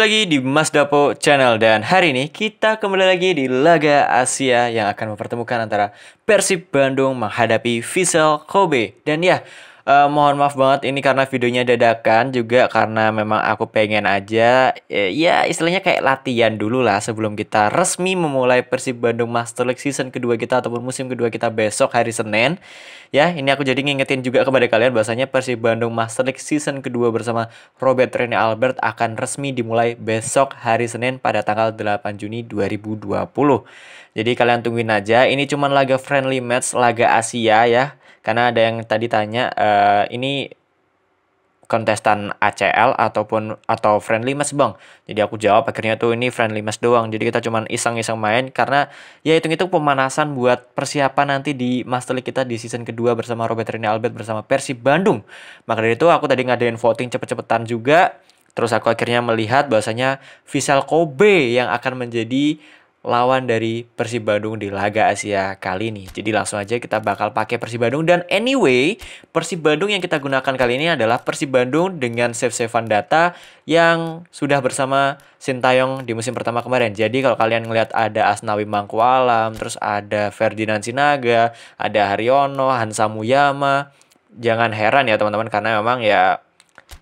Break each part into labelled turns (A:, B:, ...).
A: Kembali lagi di Mas Dapo Channel. Dan hari ini kita kembali lagi di Laga Asia yang akan mempertemukan antara Persib Bandung menghadapi Vissel Kobe. Dan ya Uh, mohon maaf banget ini karena videonya dadakan juga karena memang aku pengen aja eh, ya istilahnya kayak latihan dulu lah sebelum kita resmi memulai Persib Bandung Master League season kedua kita ataupun musim kedua kita besok hari Senin. Ya, ini aku jadi ngingetin juga kepada kalian bahwasanya Persib Bandung Master League season kedua bersama Robert Rene Albert akan resmi dimulai besok hari Senin pada tanggal 8 Juni 2020. Jadi kalian tungguin aja, ini cuma laga friendly match, laga Asia ya karena ada yang tadi tanya uh, ini kontestan ACL ataupun atau friendly match bang? Jadi aku jawab akhirnya tuh ini friendly match doang. Jadi kita cuman iseng-iseng main karena ya itu itu pemanasan buat persiapan nanti di Master League kita di season kedua bersama Robert Rene Albert bersama Persib Bandung. Maka dari itu aku tadi ngadain voting cepet-cepetan juga. Terus aku akhirnya melihat bahwasanya Vissel Kobe yang akan menjadi lawan dari Persib Bandung di laga Asia kali ini. Jadi langsung aja kita bakal pakai Persib Bandung dan anyway, Persib Bandung yang kita gunakan kali ini adalah Persib Bandung dengan save-savean data yang sudah bersama Sintayong di musim pertama kemarin. Jadi kalau kalian ngelihat ada Asnawi Mangkualam, terus ada Ferdinand Sinaga, ada Haryono, Hansa Muyama, jangan heran ya teman-teman karena memang ya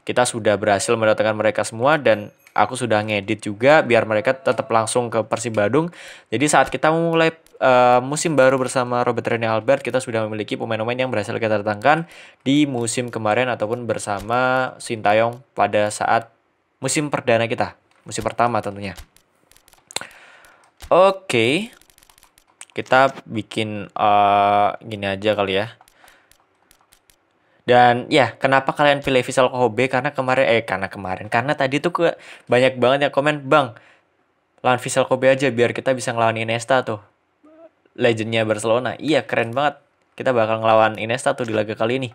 A: kita sudah berhasil mendatangkan mereka semua dan aku sudah ngedit juga biar mereka tetap langsung ke Persib Bandung. Jadi saat kita memulai uh, musim baru bersama Robert Rene Albert, kita sudah memiliki pemain-pemain yang berhasil kita datangkan di musim kemarin ataupun bersama Sintayong pada saat musim perdana kita, musim pertama tentunya. Oke, okay. kita bikin uh, gini aja kali ya. Dan ya, kenapa kalian pilih Visual Kobe? Karena kemarin, eh karena kemarin, karena tadi tuh ke, banyak banget yang komen, Bang, lawan Visual Kobe aja biar kita bisa ngelawan Iniesta tuh. Legendnya Barcelona. Iya, keren banget. Kita bakal ngelawan Iniesta tuh di laga kali ini.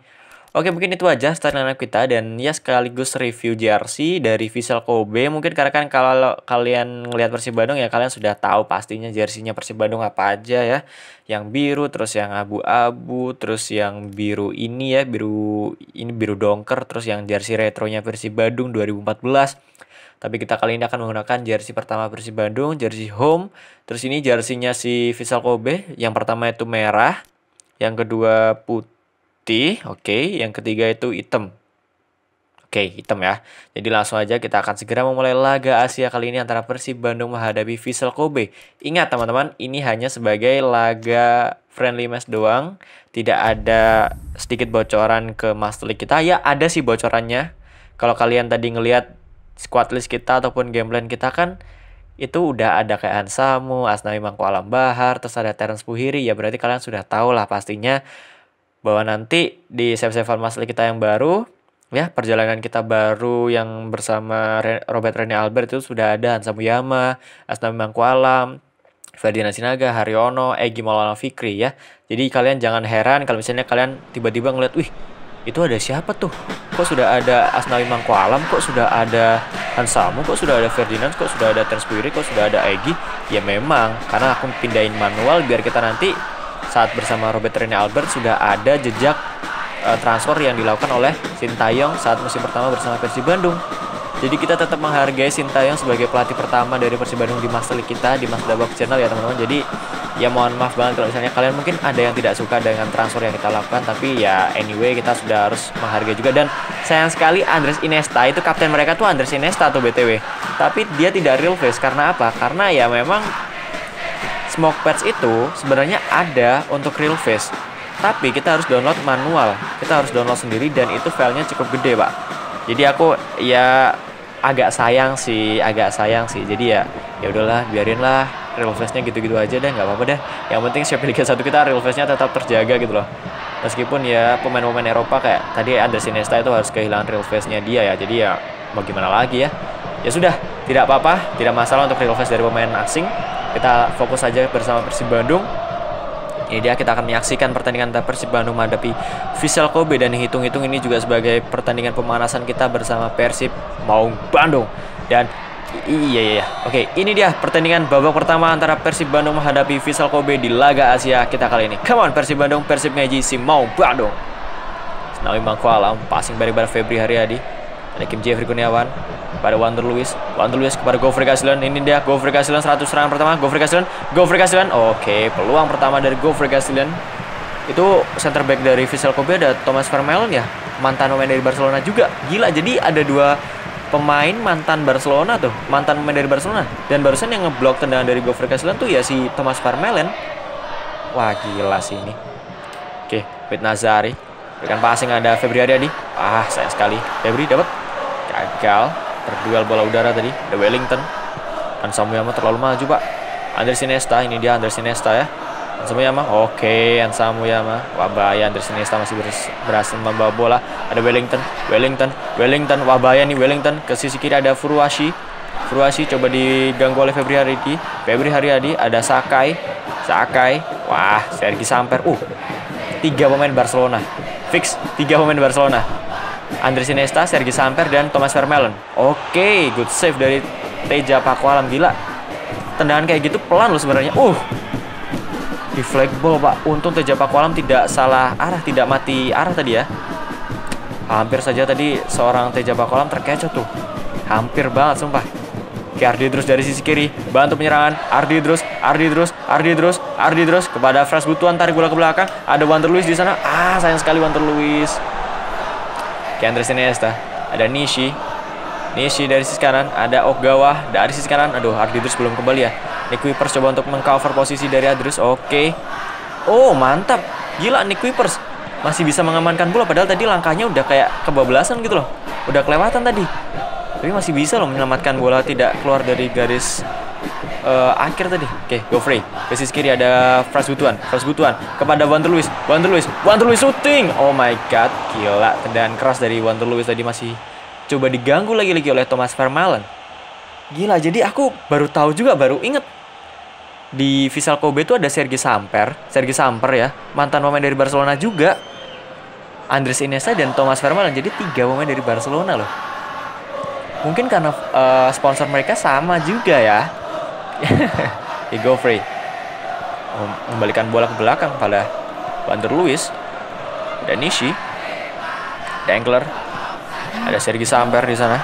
A: Oke mungkin itu aja starting lineup kita dan ya sekaligus review jersey dari Visual Kobe mungkin karena kan kalau kalian ngelihat Persib Bandung ya kalian sudah tahu pastinya jerseynya Persib Bandung apa aja ya yang biru terus yang abu-abu terus yang biru ini ya biru ini biru dongker terus yang jersey retronya Persib Bandung 2014 tapi kita kali ini akan menggunakan jersey pertama Persib Bandung, jersey home. Terus ini jerseynya si Visual Kobe. Yang pertama itu merah, yang kedua putih putih, oke. Okay. Yang ketiga itu hitam. Oke, okay, hitam ya. Jadi langsung aja kita akan segera memulai laga Asia kali ini antara Persib Bandung menghadapi Vissel Kobe. Ingat teman-teman, ini hanya sebagai laga friendly match doang. Tidak ada sedikit bocoran ke Master League kita. Ya, ada sih bocorannya. Kalau kalian tadi ngelihat squad list kita ataupun game plan kita kan itu udah ada kayak Hansamu, Asnawi Mangku Alam Bahar, terus ada Terence Puhiri, ya berarti kalian sudah tahu lah pastinya bahwa nanti di Save Save Farmasi kita yang baru ya perjalanan kita baru yang bersama Robert Rene Albert itu sudah ada Hansa Muyama, Asnami Mangkualam, Ferdinand Sinaga, Haryono, Egi Maulana Fikri ya. Jadi kalian jangan heran kalau misalnya kalian tiba-tiba ngeliat, wih itu ada siapa tuh? Kok sudah ada Asnawi Mangkualam? Kok sudah ada Hansamu? Kok sudah ada Ferdinand? Kok sudah ada Terspiri? Kok sudah ada Egi? Ya memang, karena aku pindahin manual biar kita nanti saat bersama Robert Rene Albert sudah ada jejak uh, transfer yang dilakukan oleh Sintayong saat musim pertama bersama Persib Bandung. Jadi kita tetap menghargai Sintayong sebagai pelatih pertama dari Persib Bandung di Master League kita di Mas Dabak Channel ya teman-teman. Jadi ya mohon maaf banget kalau misalnya kalian mungkin ada yang tidak suka dengan transfer yang kita lakukan tapi ya anyway kita sudah harus menghargai juga dan sayang sekali Andres Iniesta itu kapten mereka tuh Andres Iniesta atau BTW tapi dia tidak real face karena apa karena ya memang Smoke Patch itu sebenarnya ada untuk real face, tapi kita harus download manual. Kita harus download sendiri dan itu filenya cukup gede, Pak. Jadi aku ya agak sayang sih, agak sayang sih. Jadi ya ya udahlah, biarin lah real face-nya gitu-gitu aja deh, nggak apa-apa deh. Yang penting Sheffield Liga 1 kita real face-nya tetap terjaga gitu loh. Meskipun ya pemain-pemain Eropa kayak tadi ada Sinesta itu harus kehilangan real face-nya dia ya. Jadi ya mau gimana lagi ya. Ya sudah, tidak apa-apa, tidak masalah untuk real face dari pemain asing kita fokus saja bersama Persib Bandung. Ini dia kita akan menyaksikan pertandingan antara Persib Bandung menghadapi Vissel Kobe dan hitung-hitung ini juga sebagai pertandingan pemanasan kita bersama Persib Maung Bandung. Dan iya iya, iya. Oke, ini dia pertandingan babak pertama antara Persib Bandung menghadapi Vissel Kobe di laga Asia kita kali ini. Come on Persib Bandung, Persib Ngeji si Maung Bandung. Senawi Mangkualam, passing dari Febri Haryadi. Ada Kim Jeffrey Kurniawan. Pada Wander Luis. Wander Luis kepada Gofri Kasilan. Ini dia Gofri Kasilan 100 serangan pertama. Gofri Kasilan. Gofri Kasilan. Oke, peluang pertama dari Gofri Kasilan. Itu center back dari Vissel Kobe ada Thomas Vermaelen ya. Mantan pemain dari Barcelona juga. Gila, jadi ada dua pemain mantan Barcelona tuh, mantan pemain dari Barcelona. Dan barusan yang ngeblok tendangan dari Gofri Kasilan tuh ya si Thomas Vermaelen. Wah, gila sih ini. Oke, Fit Nazari. Berikan passing ada Febri Ariadi. Ah, sayang sekali. Febri dapat. Gagal. Berduel bola udara tadi. Ada Wellington. Dan Samuyama terlalu maju, Pak. Andres Iniesta. Ini dia Andres Iniesta ya. Samuyama. Oke, Samuyama. Wah, bahaya Andres Iniesta masih berhasil membawa bola. Ada Wellington. Wellington. Wellington. Wah, bahaya nih Wellington. Ke sisi kiri ada Furuashi. Furuashi coba diganggu oleh Febri Haryadi. Febri Haryadi. Ada Sakai. Sakai. Wah, Sergi Samper. Uh, tiga pemain Barcelona. Fix tiga pemain Barcelona. Andres Iniesta, Sergi Samper, dan Thomas Vermaelen. Oke, good save dari Teja Pakualam. Gila. Tendangan kayak gitu pelan loh sebenarnya. Uh, di flag ball pak. Untung Teja Pakualam tidak salah arah, tidak mati arah tadi ya. Hampir saja tadi seorang Teja Pakualam terkecoh tuh. Hampir banget sumpah. Oke, Ardi terus dari sisi kiri, bantu penyerangan. Ardi terus, Ardi terus, Ardi terus, Ardi terus kepada Fras Butuan tarik bola ke belakang. Ada Wander Luis di sana. Ah, sayang sekali Wander Luis. Oke, Andres Iniesta. Ada Nishi. Nishi dari sisi kanan, ada Ogawa dari sisi kanan. Aduh, terus belum kembali ya. Nick Wipers coba untuk mengcover posisi dari Adrus. Oke. Oh, mantap. Gila Nick Wipers masih bisa mengamankan bola padahal tadi langkahnya udah kayak kebablasan gitu loh. Udah kelewatan tadi tapi masih bisa loh menyelamatkan bola tidak keluar dari garis uh, akhir tadi. Oke, okay, go free. Ke sisi kiri ada Fras Butuan, Fras Butuan kepada Wander Luis, Wander Luis, Wander Luis shooting. Oh my god, gila tendangan keras dari Wander Luis tadi masih coba diganggu lagi-lagi oleh Thomas Vermaelen. Gila, jadi aku baru tahu juga, baru inget di Vissel Kobe itu ada Sergi Samper, Sergi Samper ya, mantan pemain dari Barcelona juga. Andres Iniesta dan Thomas Vermaelen jadi tiga pemain dari Barcelona loh mungkin karena uh, sponsor mereka sama juga ya he go free membalikan bola ke belakang pada Wander Luis. Dan Nishi. Dangler ada Sergi Samper di sana.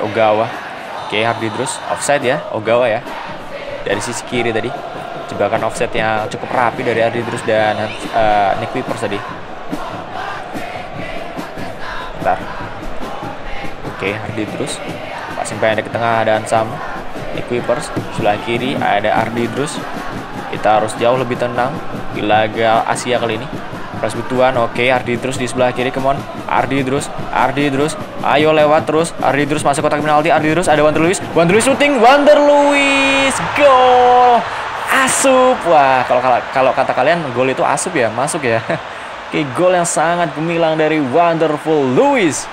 A: Ogawa. Oke Hardidrus offside ya Ogawa ya. Dari sisi kiri tadi. Jebakan offset yang cukup rapi dari Hardidrus dan uh, Nick Wipers tadi. Bentar. Oke, Ardi terus. Passing pendek ke tengah ada Ansam. Equipers. Sebelah kiri ada Ardi terus. Kita harus jauh lebih tenang di laga Asia kali ini. Pras butuan, oke Ardi terus di sebelah kiri, come on. Ardi terus, Ardi terus. Ayo lewat terus. Ardi terus masuk kotak penalti. Ardi terus ada Wander Luis. Wander Luis shooting, Wander Luis. Asup. Wah, kalau kalau kata kalian gol itu asup ya, masuk ya. Oke, gol yang sangat gemilang dari Wonderful Louis.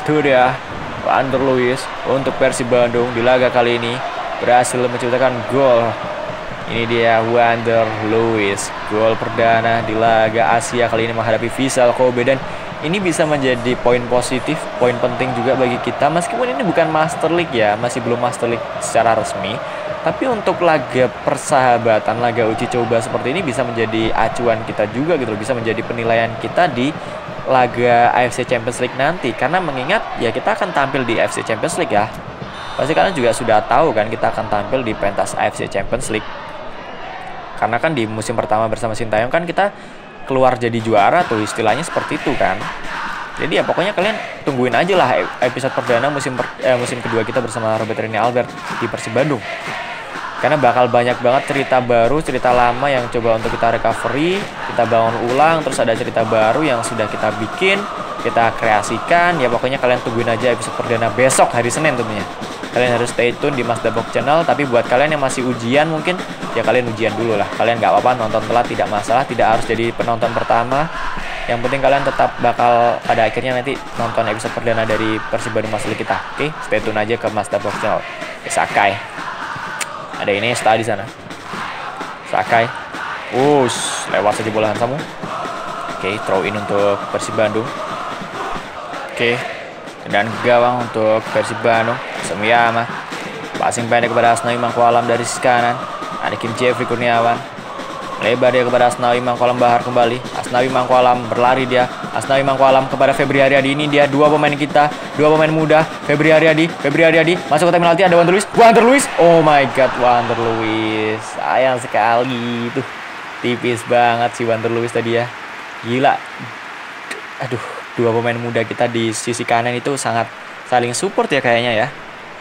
A: Itu dia Wander Louis untuk Persib Bandung di laga kali ini berhasil menciptakan gol. Ini dia Wander Louis, gol perdana di laga Asia kali ini menghadapi Vissel Kobe dan ini bisa menjadi poin positif, poin penting juga bagi kita meskipun ini bukan Master League ya, masih belum Master League secara resmi. Tapi untuk laga persahabatan, laga uji coba seperti ini bisa menjadi acuan kita juga gitu bisa menjadi penilaian kita di laga AFC Champions League nanti karena mengingat ya kita akan tampil di AFC Champions League ya. Pasti kalian juga sudah tahu kan kita akan tampil di pentas AFC Champions League. Karena kan di musim pertama bersama Sintayong kan kita keluar jadi juara tuh istilahnya seperti itu kan. Jadi ya pokoknya kalian tungguin aja lah episode perdana musim per, eh, musim kedua kita bersama Robert Rene Albert di Persib Bandung karena bakal banyak banget cerita baru, cerita lama yang coba untuk kita recovery, kita bangun ulang, terus ada cerita baru yang sudah kita bikin, kita kreasikan. Ya pokoknya kalian tungguin aja episode perdana besok hari Senin tentunya. Kalian harus stay tune di Mazda Box Channel. Tapi buat kalian yang masih ujian mungkin ya kalian ujian dulu lah. Kalian nggak apa-apa nonton telat tidak masalah, tidak harus jadi penonton pertama. Yang penting kalian tetap bakal pada akhirnya nanti nonton episode perdana dari Persib Bandung Masuk kita. Oke, stay tune aja ke Mazda Box Channel. Sakai. Ada ini Iniesta di sana. Sakai. Us, lewat saja bola Hansamu. Oke, okay, throw in untuk Persib Bandung. Oke. Okay. Dan gawang untuk Persib Bandung. Semiyama. Passing pendek kepada Asnawi Mangkualam dari sisi kanan. Ada Kim Jeffrey Kurniawan. Lebar dia kepada Asnawi Mangkualam Bahar kembali. Asnawi Mangkualam berlari dia. Asnawi Mangkualam kepada Febri Haryadi. Ini dia dua pemain kita, dua pemain muda. Febri Haryadi, Febri Haryadi masuk ke penalti ada Wander Luis. Wander Luis. Oh my god, Wander Luis. Sayang sekali tuh. Tipis banget si Wander Luis tadi ya. Gila. Aduh, dua pemain muda kita di sisi kanan itu sangat saling support ya kayaknya ya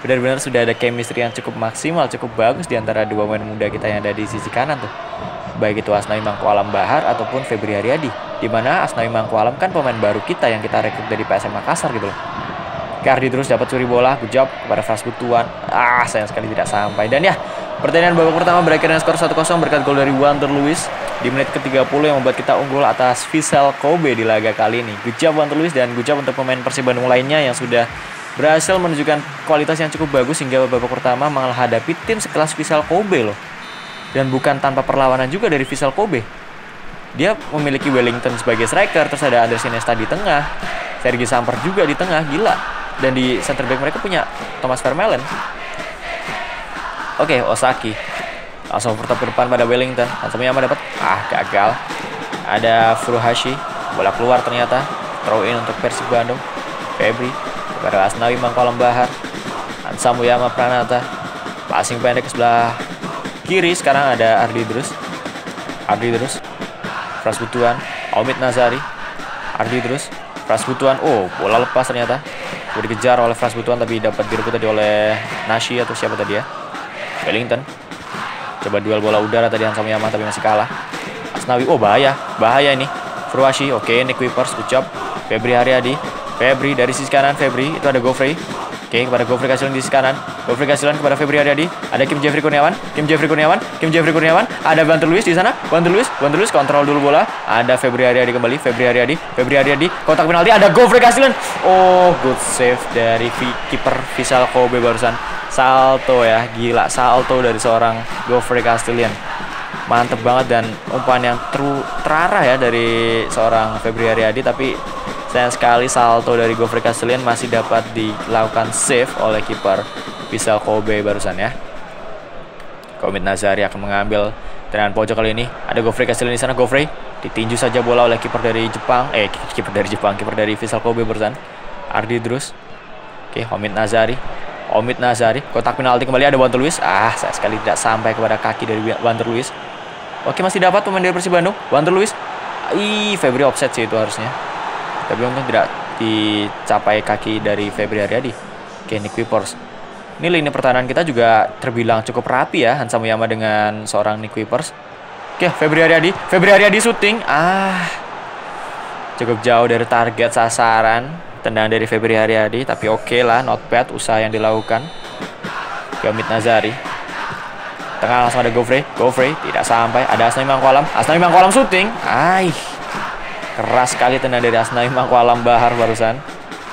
A: benar-benar sudah ada chemistry yang cukup maksimal, cukup bagus di antara dua pemain muda kita yang ada di sisi kanan tuh. Baik itu Asnawi Mangku Alam Bahar ataupun Febri Haryadi. Di mana Asnawi Mangku Alam kan pemain baru kita yang kita rekrut dari PSM Makassar gitu loh. Kardi terus dapat curi bola, good job kepada Fras Butuan. Ah, sayang sekali tidak sampai. Dan ya, pertandingan babak pertama berakhir dengan skor 1-0 berkat gol dari Wander Luis di menit ke-30 yang membuat kita unggul atas Vissel Kobe di laga kali ini. Good job Wander Luis dan good job untuk pemain Persib Bandung lainnya yang sudah berhasil menunjukkan kualitas yang cukup bagus hingga babak pertama menghadapi tim sekelas Vissel Kobe loh. Dan bukan tanpa perlawanan juga dari Vissel Kobe. Dia memiliki Wellington sebagai striker, terus ada Andres Iniesta di tengah, Sergi Samper juga di tengah, gila. Dan di center back mereka punya Thomas Vermaelen. Oke, Osaki. Langsung bertop ke depan pada Wellington. Langsung Yama dapat. Ah, gagal. Ada Furuhashi. Bola keluar ternyata. Throw in untuk Persib Bandung. Febri kepada Asnawi Mangkolam Bahar Ansa Muyama Pranata passing pendek ke sebelah kiri sekarang ada Ardi Drus Ardi Drus Pras Butuan Omid Nazari Ardi Drus Pras Butuan oh bola lepas ternyata. Udah dikejar oleh Pras Butuan tapi dapat direbut tadi oleh Nashi atau siapa tadi ya? Wellington. Coba duel bola udara tadi Hansa Muyama tapi masih kalah. Asnawi oh bahaya. Bahaya ini. Furwashi oke okay, Nick Wipers ucap Febri Haryadi. Febri dari sisi kanan Febri. Itu ada Gofrey Oke kepada Gofrey Kasilan di kanan. Gofrey Kasilan kepada Febri Haryadi ada Kim Jeffrey Kurniawan. Kim Jeffrey Kurniawan. Kim Jeffrey Kurniawan. Ada Banter Luis di sana. Banter Luis Banter Luis kontrol dulu bola. Ada Febri Haryadi kembali. Febri Haryadi Febri Haryadi kotak penalti. Ada Gofrey Kasilan. Oh good save dari kiper Visal Kobe barusan. Salto ya. Gila salto dari seorang Gofrey Castellian mantep banget dan umpan yang teru, terarah ya dari seorang Febri Haryadi tapi Sayang sekali salto dari Gofri Castellian masih dapat dilakukan save oleh kiper Vissel Kobe barusan ya. Komit Nazari akan mengambil tendangan pojok kali ini. Ada Gofri Castellian di sana. Gofri ditinju saja bola oleh kiper dari Jepang. Eh, kiper dari Jepang, kiper dari Vissel Kobe barusan. Ardi Drus. Oke, Omid Nazari. Omid Nazari, kotak penalti kembali ada Wander Luis. Ah, saya sekali tidak sampai kepada kaki dari Wander Luis. Oke, masih dapat pemain dari Persib Bandung. Wander Luis. Ih, Febri offset sih itu harusnya tapi untung tidak dicapai kaki dari Febri Haryadi Kenny Kuipers ini lini pertahanan kita juga terbilang cukup rapi ya Hansa Muyama dengan seorang Nick Kuipers oke Febri Haryadi. Febri Haryadi syuting. Ah cukup jauh dari target sasaran tendangan dari Febri Haryadi tapi oke okay lah not bad usaha yang dilakukan. Yomit Nazari. Tengah langsung ada Gofrey. Gofrey tidak sampai ada Asnawi Mangkolam Asnawi Mangkolam syuting. Aih Keras sekali tenang dari Asnawi Mangku Alam Bahar barusan.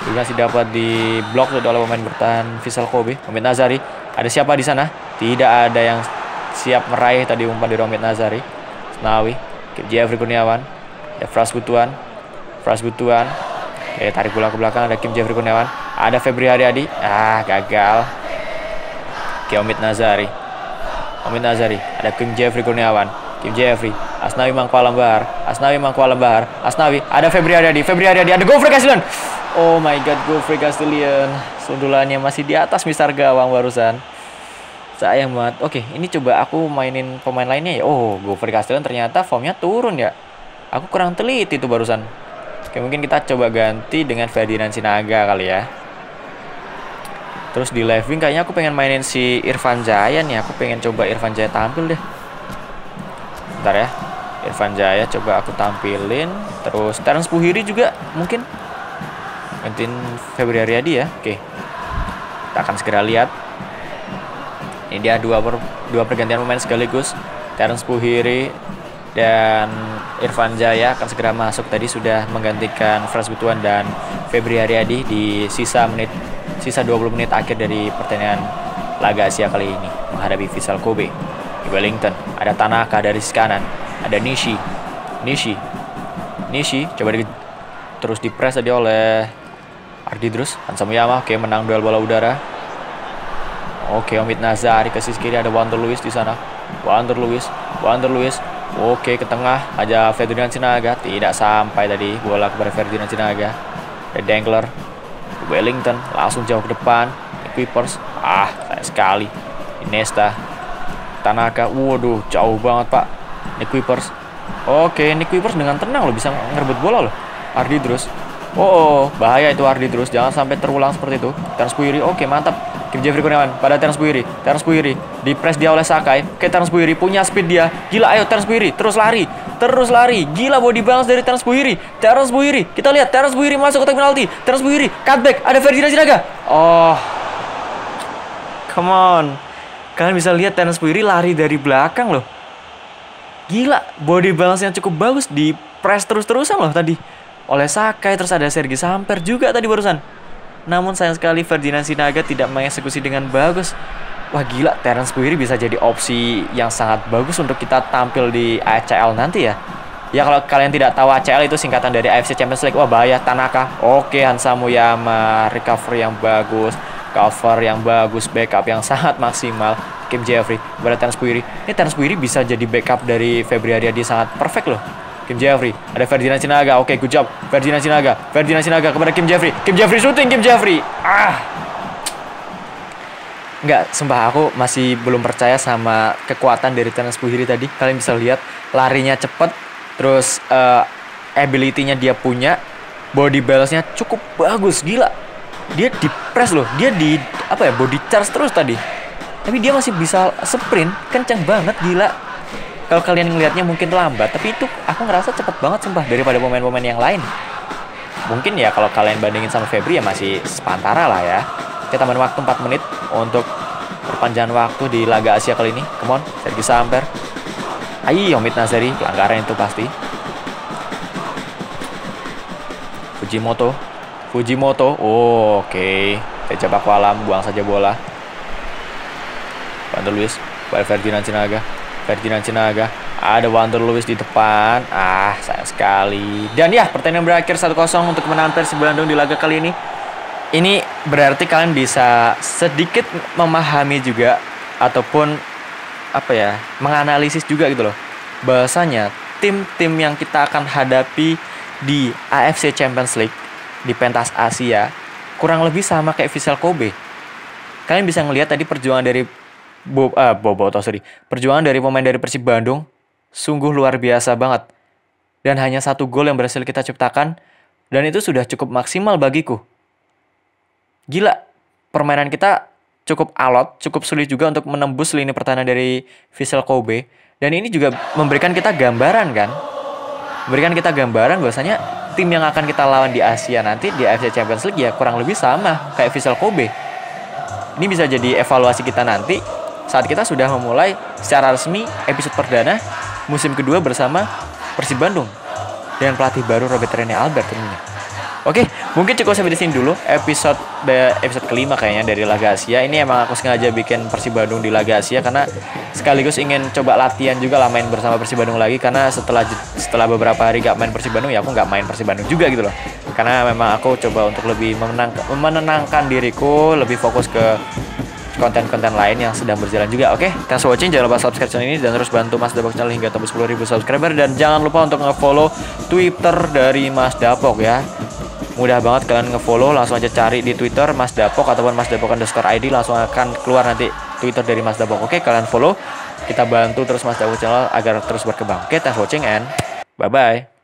A: Juga masih dapat di blok oleh pemain bertahan Vissel Kobe. Omid Nazari. Ada siapa di sana? Tidak ada yang siap meraih tadi umpan dari Omid Nazari. Asnawi. Jeffrey Kurniawan. Ada Fras Butuan. Fras Butuan. Oke, tarik bola ke belakang ada Kim Jeffrey Kurniawan. Ada Febri Haryadi. Ah, gagal. Oke, Omid Nazari. Omid Nazari. Ada Kim Jeffrey Kurniawan. Kim Jeffrey, Asnawi Mangkualam Bahar, Asnawi Mangkualam Bahar, Asnawi, ada Febri Haryadi, Febri Haryadi, ada Gofri Castellan. Oh my god, Gofri Castellan. Sundulannya masih di atas misar gawang barusan. Sayang banget. Oke, ini coba aku mainin pemain lainnya ya. Oh, Gofri Castellan ternyata formnya turun ya. Aku kurang teliti tuh barusan. Oke, mungkin kita coba ganti dengan Ferdinand Sinaga kali ya. Terus di live wing kayaknya aku pengen mainin si Irfan Jaya nih. Aku pengen coba Irfan Jaya tampil deh. Bentar ya. Irfan Jaya coba aku tampilin. Terus Terence Puhiri juga mungkin. Gantiin Febri Haryadi ya. Oke. Kita akan segera lihat. Ini dia dua per, dua pergantian pemain sekaligus. Terence Puhiri dan Irfan Jaya akan segera masuk tadi sudah menggantikan Frans Butuan dan Febri Haryadi di sisa menit sisa 20 menit akhir dari pertandingan laga Asia kali ini menghadapi Vissel Kobe di Wellington. Ada Tanaka dari kanan. Ada Nishi. Nishi. Nishi coba di terus dipres tadi oleh Ardidrus. Hansamuyama oke menang duel bola udara. Oke Omid Nazari ke sisi kiri ada Wander Lewis di sana. Wander Lewis. Wander Lewis. Oke ke tengah aja Ferdinand Sinaga tidak sampai tadi bola kepada Ferdinand Sinaga. Ada Dengler, Wellington langsung jauh ke depan. Equipers, ah sayang sekali. Iniesta, Tanaka, waduh jauh banget pak. Equipers, oke Equipers dengan tenang loh bisa ngerebut bola loh. Ardi terus, oh, oh bahaya itu Ardi terus jangan sampai terulang seperti itu. Terus Puiri, oke mantap Kim Jeffrey Kurniawan pada Terence Buiri. Terence Buiri di press dia oleh Sakai. Oke Terence Buiri punya speed dia. Gila ayo Terence Buiri terus lari. Terus lari. Gila body balance dari Terence Buiri. Terence Buiri. Kita lihat Terence Buiri masuk kotak penalti. Terence Buiri cutback. Ada Ferdinand Sinaga. Oh. Come on. Kalian bisa lihat Terence Buiri lari dari belakang loh. Gila, body balance yang cukup bagus di press terus-terusan loh tadi. Oleh Sakai terus ada Sergi Samper juga tadi barusan. Namun sayang sekali Ferdinand Sinaga tidak mengeksekusi dengan bagus. Wah gila, Terence Buiri bisa jadi opsi yang sangat bagus untuk kita tampil di ACL nanti ya. Ya kalau kalian tidak tahu ACL itu singkatan dari AFC Champions League. Wah bahaya Tanaka. Oke Hansa Muyama, recovery yang bagus, cover yang bagus, backup yang sangat maksimal. Kim Jeffrey, pada Terence Buiri. Ini Terence Buiri bisa jadi backup dari Febri Dia sangat perfect loh. Kim Jeffrey. Ada Ferdinand Sinaga. Oke, okay, good job. Ferdinand Sinaga. Ferdinand Sinaga kepada Kim Jeffrey. Kim Jeffrey shooting. Kim Jeffrey. Ah. Enggak, sumpah aku masih belum percaya sama kekuatan dari Tenas Buhiri tadi. Kalian bisa lihat larinya cepet, terus uh, ability-nya dia punya, body balance-nya cukup bagus, gila. Dia di press loh, dia di apa ya body charge terus tadi. Tapi dia masih bisa sprint, kenceng banget, gila. Kalau kalian ngelihatnya mungkin lambat tapi itu aku ngerasa cepet banget sumpah daripada pemain-pemain yang lain. Mungkin ya kalau kalian bandingin sama Febri ya masih sepantara lah ya. Kita tambahin waktu 4 menit untuk perpanjangan waktu di laga Asia kali ini. Come on Sergi Samper ayo Yomit Nazari pelanggaran itu pasti. Fujimoto. Fujimoto oh, oke. Okay. Teja Bakwalam buang saja bola Bantu Luis Ferdinand Sinaga Ferdinand Sinaga. Ada Wander Lewis di depan. Ah, sayang sekali. Dan ya, pertandingan berakhir 1-0 untuk kemenangan Persib Bandung di laga kali ini. Ini berarti kalian bisa sedikit memahami juga ataupun apa ya, menganalisis juga gitu loh. Bahasanya tim-tim yang kita akan hadapi di AFC Champions League di pentas Asia kurang lebih sama kayak Vissel Kobe. Kalian bisa ngelihat tadi perjuangan dari Bob, ah, Bobo, oh, sorry. Perjuangan dari pemain dari Persib Bandung sungguh luar biasa banget. Dan hanya satu gol yang berhasil kita ciptakan, dan itu sudah cukup maksimal bagiku. Gila, permainan kita cukup alot, cukup sulit juga untuk menembus lini pertahanan dari Vissel Kobe. Dan ini juga memberikan kita gambaran kan? Memberikan kita gambaran bahwasanya tim yang akan kita lawan di Asia nanti di AFC Champions League ya kurang lebih sama kayak Vissel Kobe. Ini bisa jadi evaluasi kita nanti saat kita sudah memulai secara resmi episode perdana musim kedua bersama Persib Bandung dengan pelatih baru Robert Rene Albert tentunya. Oke, mungkin cukup sampai di sini dulu episode episode kelima kayaknya dari Laga Asia. Ini emang aku sengaja bikin Persib Bandung di Laga Asia karena sekaligus ingin coba latihan juga lah main bersama Persib Bandung lagi karena setelah setelah beberapa hari gak main Persib Bandung ya aku nggak main Persib Bandung juga gitu loh. Karena memang aku coba untuk lebih menenangkan, menenangkan diriku, lebih fokus ke konten-konten lain yang sedang berjalan juga. Oke, okay? thanks for watching. Jangan lupa subscribe channel ini dan terus bantu Mas Dapok channel hingga tembus 10.000 subscriber dan jangan lupa untuk nge-follow Twitter dari Mas Dapok ya. Mudah banget kalian nge-follow, langsung aja cari di Twitter Mas Dapok ataupun Mas Dapok underscore ID langsung akan keluar nanti Twitter dari Mas Dapok. Oke, okay, kalian follow, kita bantu terus Mas Dapok channel agar terus berkembang. Oke, okay, thanks for watching and bye-bye.